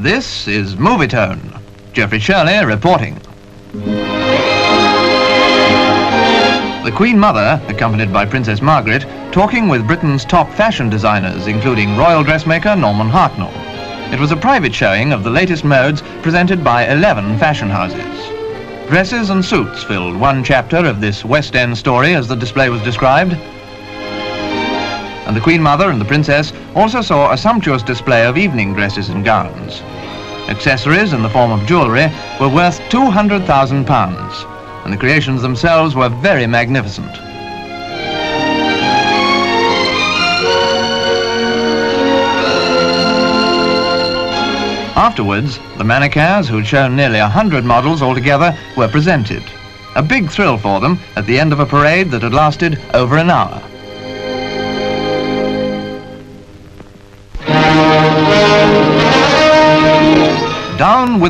This is Movietone. Geoffrey Shirley reporting. The Queen Mother, accompanied by Princess Margaret, talking with Britain's top fashion designers, including royal dressmaker Norman Hartnell. It was a private showing of the latest modes presented by 11 fashion houses. Dresses and suits filled one chapter of this West End story as the display was described. And the Queen Mother and the Princess also saw a sumptuous display of evening dresses and gowns. Accessories in the form of jewellery were worth £200,000 and the creations themselves were very magnificent. Afterwards, the mannequins, who'd shown nearly a hundred models altogether, were presented. A big thrill for them at the end of a parade that had lasted over an hour. Down with